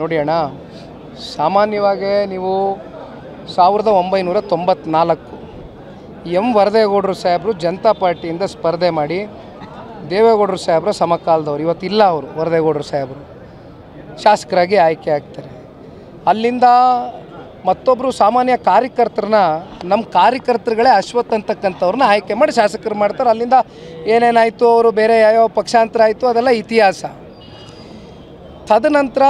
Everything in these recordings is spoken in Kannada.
ನೋಡಿ ಅಣ್ಣ, ಸಾಮಾನ್ಯವಾಗಿ ನೀವು ಸಾವಿರದ ಒಂಬೈನೂರ ತೊಂಬತ್ನಾಲ್ಕು ಎಂ ವರದೇಗೌಡರು ಸಾಹೇಬರು ಜನತಾ ಪಾರ್ಟಿಯಿಂದ ಸ್ಪರ್ಧೆ ಮಾಡಿ ದೇವೇಗೌಡರು ಸಾಹೇಬರು ಸಮಕಾಲದವ್ರು. ಇವತ್ತಿಲ್ಲ ಅವರು, ವರದೇಗೌಡರು ಸಾಹೇಬರು. ಶಾಸಕರಾಗಿ ಆಯ್ಕೆ ಆಗ್ತಾರೆ. ಅಲ್ಲಿಂದ ಮತ್ತೊಬ್ಬರು ಸಾಮಾನ್ಯ ಕಾರ್ಯಕರ್ತರನ್ನ ನಮ್ಮ ಕಾರ್ಯಕರ್ತರುಗಳೇ ಅಶ್ವತ್ ಅಂತಕ್ಕಂಥವ್ರನ್ನ ಆಯ್ಕೆ ಮಾಡಿ ಶಾಸಕರು ಮಾಡ್ತಾರೆ. ಅಲ್ಲಿಂದ ಏನೇನಾಯಿತು, ಅವರು ಬೇರೆ ಯಾವ್ಯಾವ ಪಕ್ಷಾಂತರ ಆಯಿತು, ಅದೆಲ್ಲ ಇತಿಹಾಸ. ತದನಂತರ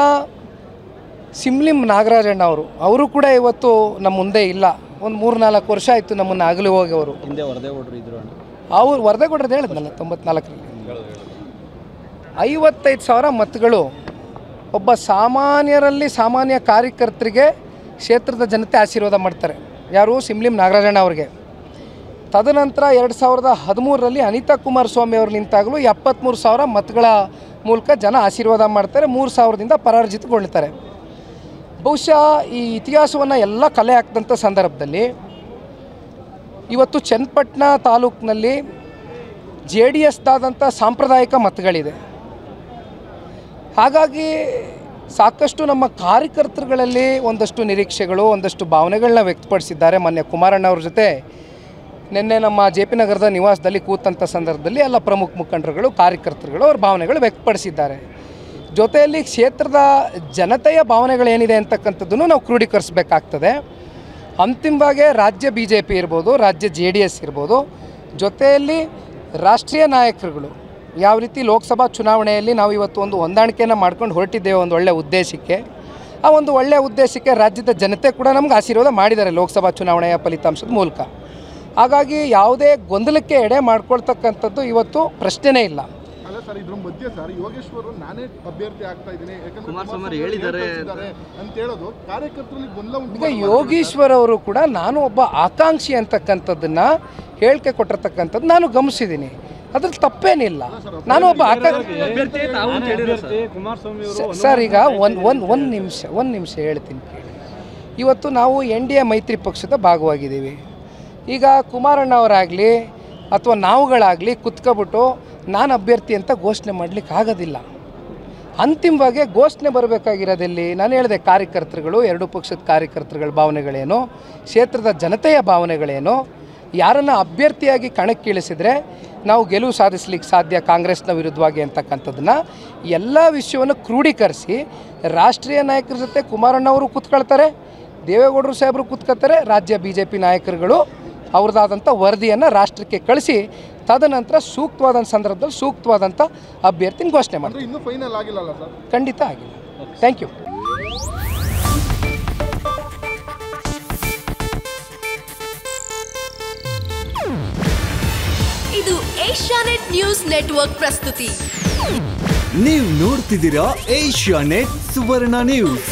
ಸಿಮ್ಲಿಂ ನಾಗರಾಜಣ್ಣ ಅವರು ಅವರು ಕೂಡ ಇವತ್ತು ನಮ್ಮ ಮುಂದೆ ಇಲ್ಲ. ಒಂದು ಮೂರು ನಾಲ್ಕು ವರ್ಷ ಆಯಿತು ನಮ್ಮನ್ನು ಆಗಲಿ ಹೋಗಿ ಅವರು ಹಿಂದೆ ವರದೇ ಹೊಡ್ರು ಇದ್ರು ಅವ್ರು ವರದೆಗೌಡ್ರದ್ದು ಹೇಳಿದ್ನಲ್ಲ ತೊಂಬತ್ನಾಲ್ಕರಲ್ಲಿ. ಐವತ್ತೈದು ಸಾವಿರ ಮತಗಳು. ಒಬ್ಬ ಸಾಮಾನ್ಯರಲ್ಲಿ ಸಾಮಾನ್ಯ ಕಾರ್ಯಕರ್ತರಿಗೆ ಕ್ಷೇತ್ರದ ಜನತೆ ಆಶೀರ್ವಾದ ಮಾಡ್ತಾರೆ. ಯಾರು? ಸಿಮ್ಲಿಂ ನಾಗರಾಜಣ್ಣ ಅವ್ರಿಗೆ. ತದನಂತರ ಎರಡು ಸಾವಿರದ ಹದಿಮೂರರಲ್ಲಿ ಅನಿತಾ ಕುಮಾರಸ್ವಾಮಿ ಅವರು ನಿಂತಾಗಲೂ ಎಪ್ಪತ್ತ್ಮೂರು ಸಾವಿರ ಮತಗಳ ಮೂಲಕ ಜನ ಆಶೀರ್ವಾದ ಮಾಡ್ತಾರೆ ಮೂರು ಸಾವಿರದಿಂದ ಪರಾಜಿತಗೊಳ್ತಾರೆ ಬಹುಶಃ ಈ ಇತಿಹಾಸವನ್ನು ಎಲ್ಲ ಕಲೆ ಹಾಕಿದಂಥ ಸಂದರ್ಭದಲ್ಲಿ ಇವತ್ತು ಚನ್ನಪಟ್ಟಣ ತಾಲೂಕಿನಲ್ಲಿ ಜೆ ಡಿ ಎಸ್ದಾದಂಥ ಸಾಂಪ್ರದಾಯಿಕ ಮತಗಳಿದೆ. ಹಾಗಾಗಿ ಸಾಕಷ್ಟು ನಮ್ಮ ಕಾರ್ಯಕರ್ತರುಗಳಲ್ಲಿ ಒಂದಷ್ಟು ನಿರೀಕ್ಷೆಗಳು, ಒಂದಷ್ಟು ಭಾವನೆಗಳನ್ನ ವ್ಯಕ್ತಪಡಿಸಿದ್ದಾರೆ ಮೊನ್ನೆ ಕುಮಾರಣ್ಣ ಅವ್ರ ಜೊತೆ. ನಿನ್ನೆ ನಮ್ಮ ಜೆ ಪಿ ನಗರದ ನಿವಾಸದಲ್ಲಿ ಕೂತಂಥ ಸಂದರ್ಭದಲ್ಲಿ ಎಲ್ಲ ಪ್ರಮುಖ ಮುಖಂಡರುಗಳು, ಕಾರ್ಯಕರ್ತರುಗಳು ಅವ್ರ ಭಾವನೆಗಳು ವ್ಯಕ್ತಪಡಿಸಿದ್ದಾರೆ. ಜೊತೆಯಲ್ಲಿ ಕ್ಷೇತ್ರದ ಜನತೆಯ ಭಾವನೆಗಳೇನಿದೆ ಅಂತಕ್ಕಂಥದ್ದನ್ನು ನಾವು ಕ್ರೋಢೀಕರಿಸಬೇಕಾಗ್ತದೆ. ಅಂತಿಮವಾಗಿ ರಾಜ್ಯ ಬಿ ಜೆ ಪಿ ಇರ್ಬೋದು, ರಾಜ್ಯ ಜೆ ಡಿ ಎಸ್ ಇರ್ಬೋದು, ಜೊತೆಯಲ್ಲಿ ರಾಷ್ಟ್ರೀಯ ನಾಯಕರುಗಳು. ಯಾವ ರೀತಿ ಲೋಕಸಭಾ ಚುನಾವಣೆಯಲ್ಲಿ ನಾವು ಇವತ್ತು ಒಂದು ಹೊಂದಾಣಿಕೆಯನ್ನು ಮಾಡ್ಕೊಂಡು ಹೊರಟಿದ್ದೇವೆ ಒಂದು ಒಳ್ಳೆಯ ಉದ್ದೇಶಕ್ಕೆ, ಆ ಒಂದು ಒಳ್ಳೆಯ ಉದ್ದೇಶಕ್ಕೆ ರಾಜ್ಯದ ಜನತೆ ಕೂಡ ನಮ್ಗೆ ಆಶೀರ್ವಾದ ಮಾಡಿದ್ದಾರೆ ಲೋಕಸಭಾ ಚುನಾವಣೆಯ ಫಲಿತಾಂಶದ ಮೂಲಕ. ಹಾಗಾಗಿ ಯಾವುದೇ ಗೊಂದಲಕ್ಕೆ ಎಡೆ ಮಾಡ್ಕೊಳ್ತಕ್ಕಂಥದ್ದು ಇವತ್ತು ಪ್ರಶ್ನೆನೇ ಇಲ್ಲ. ಸರ್ ಇದ್ರ ಮಧ್ಯೆ ಸರ್ ಯೋಗೇಶ್ವರ್ ನಾನೇ ಅಭ್ಯರ್ಥಿ ಆಗ್ತಾ ಇದ್ದೀನಿ. ಯಾಕಂದ್ರೆ ಹೇಳಿದ್ದಾರೆ ಅಂತ. ಹೇಳೋದು ಕಾರ್ಯಕರ್ತರಲ್ಲಿ ಗೊಂದಲ ಯೋಗೀಶ್ವರ್ ಅವರು ಕೂಡ ನಾನು ಒಬ್ಬ ಆಕಾಂಕ್ಷಿ ಅಂತಕ್ಕಂಥದ್ದನ್ನ ಹೇಳಿಕೆ ಕೊಟ್ಟಿರ್ತಕ್ಕಂಥದ್ದು ನಾನು ಗಮನಿಸಿದ್ದೀನಿ. ಅದ್ರ ತಪ್ಪೇನಿಲ್ಲ. ನಾನು ಒಬ್ಬ ಸರ್. ಈಗ ಒಂದು ಒಂದು ಒಂದು ನಿಮಿಷ ಒಂದು ನಿಮಿಷ ಹೇಳ್ತೀನಿ ಕೇಳಿ. ಇವತ್ತು ನಾವು ಎನ್ ಡಿ ಎ ಮೈತ್ರಿ ಪಕ್ಷದ ಭಾಗವಾಗಿದ್ದೀವಿ. ಈಗ ಕುಮಾರಣ್ಣ ಅವರಾಗಲಿ ಅಥವಾ ನಾವುಗಳಾಗಲಿ ಕುತ್ಕೊಬಿಟ್ಟು ನಾನು ಅಭ್ಯರ್ಥಿ ಅಂತ ಘೋಷಣೆ ಮಾಡಲಿಕ್ಕೆ ಆಗೋದಿಲ್ಲ. ಅಂತಿಮವಾಗಿ ಘೋಷಣೆ ಬರಬೇಕಾಗಿರೋದಲ್ಲಿ? ನಾನು ಹೇಳಿದೆ ಕಾರ್ಯಕರ್ತರುಗಳು, ಎರಡು ಪಕ್ಷದ ಕಾರ್ಯಕರ್ತರುಗಳ ಭಾವನೆಗಳೇನು, ಕ್ಷೇತ್ರದ ಜನತೆಯ ಭಾವನೆಗಳೇನು, ಯಾರನ್ನು ಅಭ್ಯರ್ಥಿಯಾಗಿ ಕಣಕ್ಕಿಳಿಸಿದರೆ ನಾವು ಗೆಲುವು ಸಾಧಿಸ್ಲಿಕ್ಕೆ ಸಾಧ್ಯ ಕಾಂಗ್ರೆಸ್ನ ವಿರುದ್ಧವಾಗಿ ಅಂತಕ್ಕಂಥದ್ದನ್ನು ಎಲ್ಲ ವಿಷಯವನ್ನು ಕ್ರೋಢೀಕರಿಸಿ ರಾಷ್ಟ್ರೀಯ ನಾಯಕರ ಜೊತೆ ಕುಮಾರಣ್ಣವರು ಕೂತ್ಕೊಳ್ತಾರೆ, ದೇವೇಗೌಡರು ಸಾಹೇಬರು ಕೂತ್ಕೊಳ್ತಾರೆ, ರಾಜ್ಯ ಬಿ ಜೆ ಪಿ ನಾಯಕರುಗಳು ಅವ್ರದ್ದಾದಂಥ ವರದಿಯನ್ನು ರಾಷ್ಟ್ರಕ್ಕೆ ಕಳಿಸಿ ತದನಂತರ ಸೂಕ್ತವಾದ ಸಂದರ್ಭದಲ್ಲಿ ಸೂಕ್ತವಾದಂಥ ಅಭ್ಯರ್ಥಿನ ಘೋಷಣೆ ಮಾಡ್ತಾರೆ ಅಂದ್ರೆ ಇನ್ನೂ ಫೈನಲ್ ಆಗಿಲ್ಲ ಸರ್? ಖಂಡಿತ ಆಗಿಲ್ಲ. ಥ್ಯಾಂಕ್ ಯು ಇದು ಏಷ್ಯಾನೆಟ್ ನ್ಯೂಸ್ ನೆಟ್ವರ್ಕ್ ಪ್ರಸ್ತುತಿ. ನೀವು ನೋಡ್ತಿದ್ದೀರಾ ಏಷ್ಯಾ ನೆಟ್ ಸುವರ್ಣ ನ್ಯೂಸ್.